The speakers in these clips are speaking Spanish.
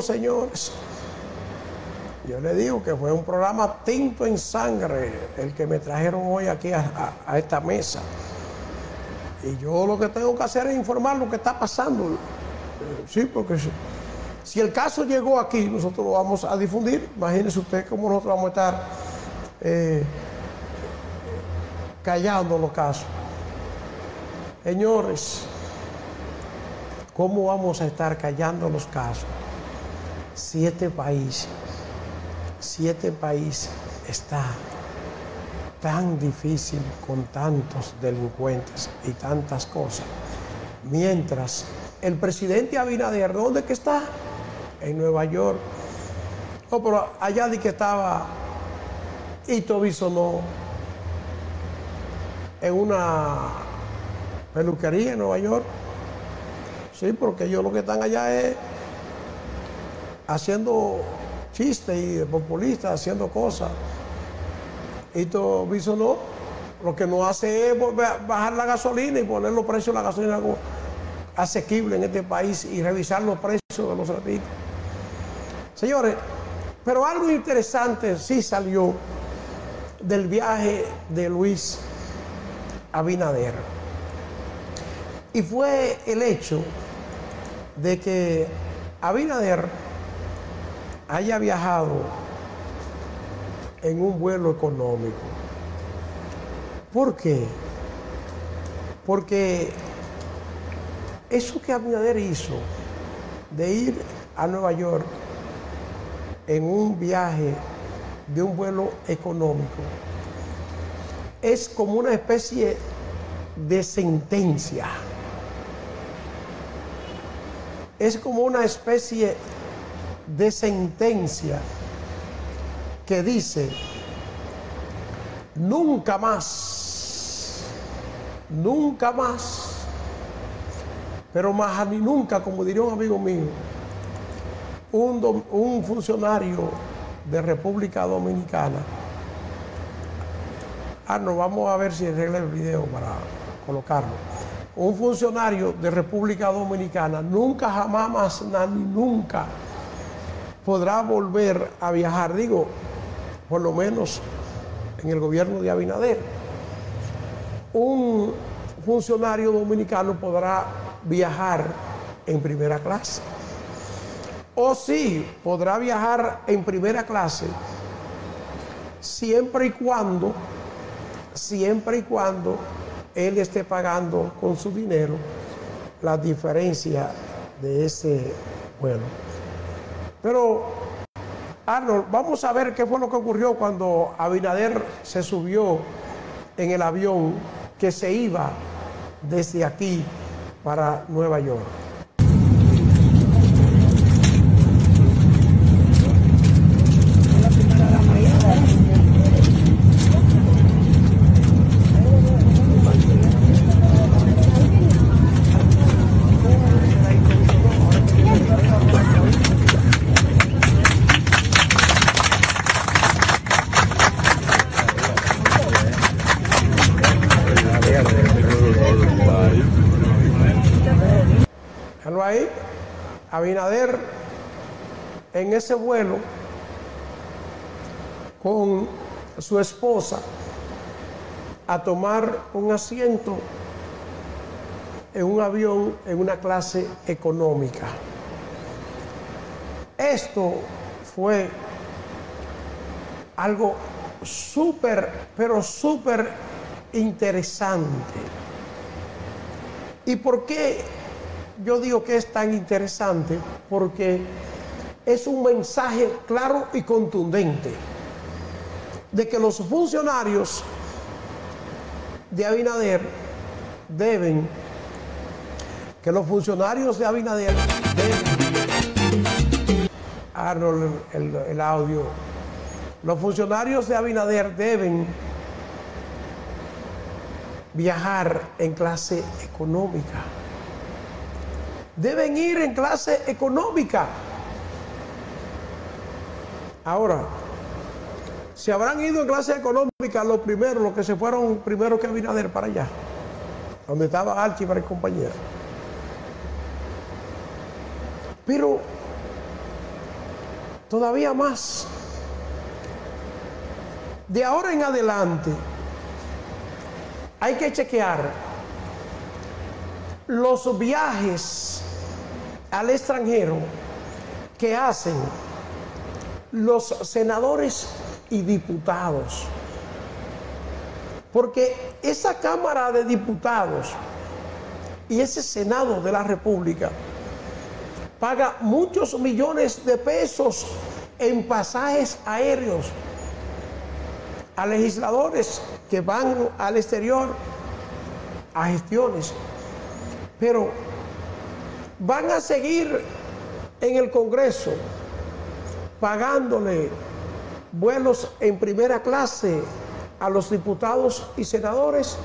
señores. Yo le digo que fue un programa tinto en sangre el que me trajeron hoy aquí a, esta mesa. Y yo lo que tengo que hacer es informar lo que está pasando. Sí, porque si el caso llegó aquí, nosotros lo vamos a difundir. Imagínese usted cómo nosotros vamos a estar eh, callando los casos. Señores, ¿cómo vamos a estar callando los casos si este país, si este país está tan difícil con tantos delincuentes y tantas cosas, mientras el presidente Abinader, ¿dónde que está? En Nueva York. No, pero allá de que estaba Ito Bisonó en una peluquería en Nueva York. Sí, porque ellos lo que están allá es haciendo chistes y populistas, haciendo cosas. Ito Bisonó lo que no hace es bajar la gasolina y poner los precios de la gasolina asequible en este país y revisar los precios de los servicios. Señores, pero algo interesante sí salió del viaje de Luis Abinader. Y fue el hecho de que Abinader haya viajado en un vuelo económico. ¿Por qué? Porque eso que Abinader hizo de ir a Nueva York en un viaje de un vuelo económico es como una especie de sentencia. Es como una especie de sentencia que dice, nunca más, nunca más pero más a mí nunca, como diría un amigo mío, un, un funcionario de República Dominicana. Ah, no, vamos a ver si arregla el video para colocarlo. Un funcionario de República Dominicana nunca, jamás, más, ni nunca podrá volver a viajar, digo, por lo menos en el gobierno de Abinader. Un funcionario dominicano podrá viajar en primera clase. O sí, podrá viajar en primera clase siempre y cuando, siempre y cuando él esté pagando con su dinero la diferencia de ese vuelo. Pero, Arnold, vamos a ver qué fue lo que ocurrió cuando Abinader se subió en el avión que se iba desde aquí para Nueva York. Abinader en ese vuelo con su esposa a tomar un asiento en un avión en una clase económica. Esto fue algo súper, pero súper interesante. ¿Y por qué yo digo que es tan interesante porque es un mensaje claro y contundente de que los funcionarios de Abinader deben, que los funcionarios de Abinader deben, Arnold, el, el audio, los funcionarios de Abinader deben viajar en clase económica deben ir en clase económica. Ahora, si habrán ido en clase económica los primeros, los que se fueron primero que Abinader para allá, donde estaba Archibald y compañía. Pero todavía más. De ahora en adelante hay que chequear los viajes al extranjero que hacen los senadores y diputados. Porque esa Cámara de Diputados y ese Senado de la República paga muchos millones de pesos en pasajes aéreos a legisladores que van al exterior a gestiones. Pero van a seguir en el Congreso pagándole vuelos en primera clase a los diputados y senadores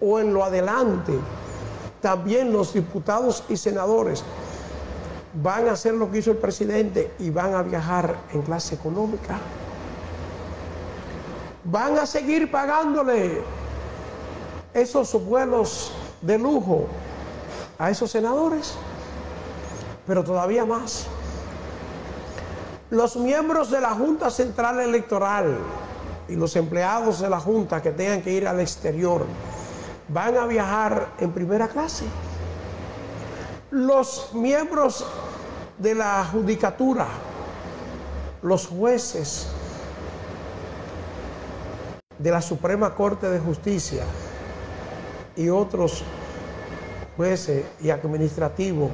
o en lo adelante también los diputados y senadores van a hacer lo que hizo el presidente y van a viajar en clase económica. Van a seguir pagándole esos vuelos de lujo a esos senadores, pero todavía más. Los miembros de la Junta Central Electoral y los empleados de la Junta que tengan que ir al exterior van a viajar en primera clase. Los miembros de la judicatura, los jueces de la Suprema Corte de Justicia y otros jueces y administrativos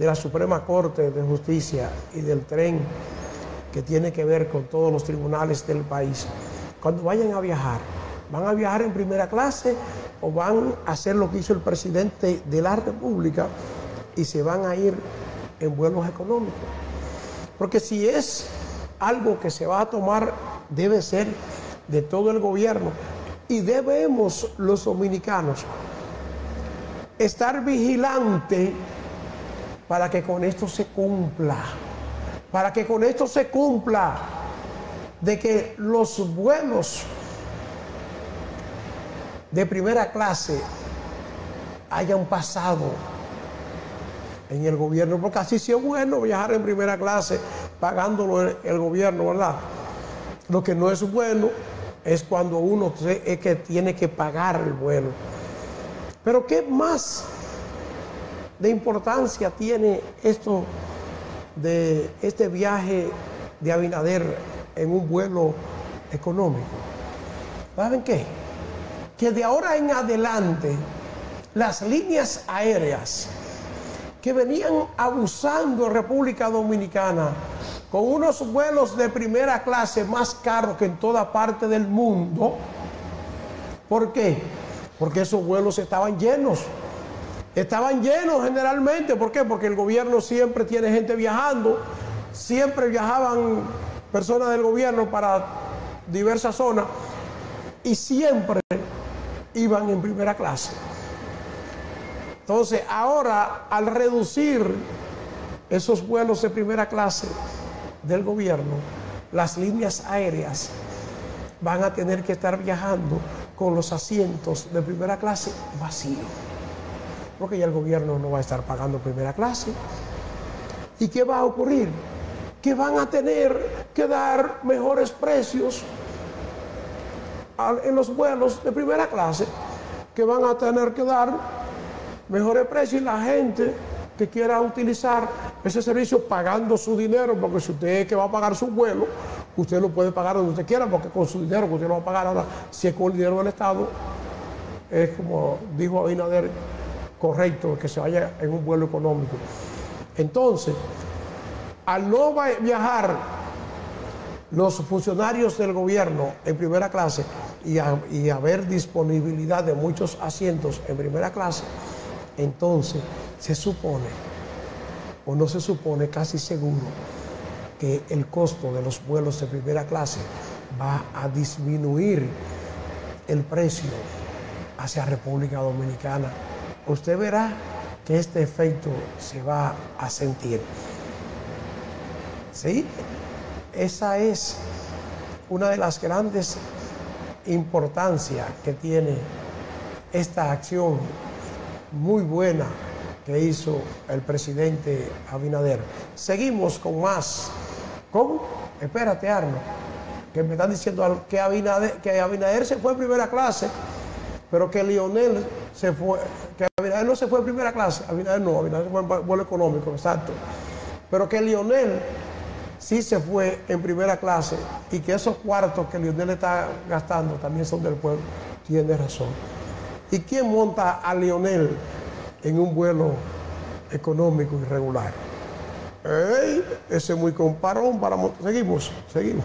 de la Suprema Corte de Justicia y del tren que tiene que ver con todos los tribunales del país, cuando vayan a viajar, van a viajar en primera clase o van a hacer lo que hizo el presidente de la República y se van a ir en vuelos económicos. Porque si es algo que se va a tomar, debe ser de todo el gobierno. Y debemos los dominicanos estar vigilantes para que con esto se cumpla. Para que con esto se cumpla de que los vuelos de primera clase hayan pasado en el gobierno, porque así sí es bueno viajar en primera clase pagándolo el, gobierno, ¿verdad? Lo que no es bueno es cuando uno es que tiene que pagar el vuelo. Pero ¿qué más de importancia tiene esto de este viaje de Abinader en un vuelo económico? ¿Saben qué? que de ahora en adelante las líneas aéreas que venían abusando República Dominicana con unos vuelos de primera clase más caros que en toda parte del mundo. ¿Por qué? Porque esos vuelos estaban llenos. Estaban llenos generalmente. ¿Por qué? Porque el gobierno siempre tiene gente viajando. Siempre viajaban personas del gobierno para diversas zonas. Y siempre iban en primera clase. Entonces, ahora, al reducir esos vuelos de primera clase del gobierno, las líneas aéreas van a tener que estar viajando con los asientos de primera clase vacíos. Porque ya el gobierno no va a estar pagando primera clase. ¿Y qué va a ocurrir? Que van a tener que dar mejores precios en los vuelos de primera clase que van a tener que dar mejores precios y la gente que quiera utilizar ese servicio pagando su dinero, porque si usted es que va a pagar su vuelo, usted lo puede pagar donde usted quiera, porque con su dinero usted lo va a pagar ahora, si es con el dinero del Estado, es como dijo Abinader, correcto, que se vaya en un vuelo económico. Entonces, al no viajar los funcionarios del gobierno en primera clase y, haber disponibilidad de muchos asientos en primera clase, entonces se supone, o no se supone casi seguro, que el costo de los vuelos de primera clase va a disminuir el precio hacia República Dominicana. Usted verá que este efecto se va a sentir. ¿Sí? Esa es una de las grandes importancias que tiene esta acción muy buena que hizo el presidente Abinader. Seguimos con más ¿Cómo? Espérate, Arno, que me están diciendo que Abinader, que Abinader se fue en primera clase, pero que Lionel se fue, que Abinader no se fue en primera clase, Abinader no, Abinader se fue en vuelo económico, exacto, pero que Lionel sí se fue en primera clase y que esos cuartos que Lionel está gastando también son del pueblo, tiene razón. ¿Y quién monta a Lionel en un vuelo económico irregular? ¡Ey! Ese es muy comparón para... Seguimos, seguimos.